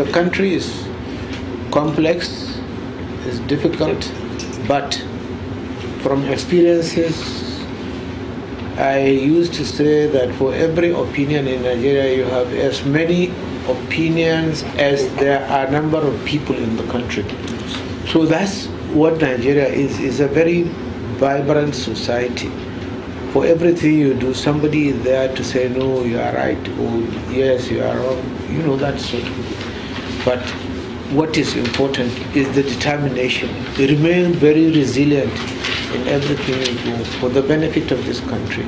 The country is complex, is difficult, but from experiences, I used to say that for every opinion in Nigeria, you have as many opinions as there are number of people in the country. So that's what Nigeria is, is a very vibrant society. For everything you do, somebody is there to say, no, you are right, or yes, you are wrong, you know, that sort of But what is important is the determination. To remain very resilient in everything you do for the benefit of this country.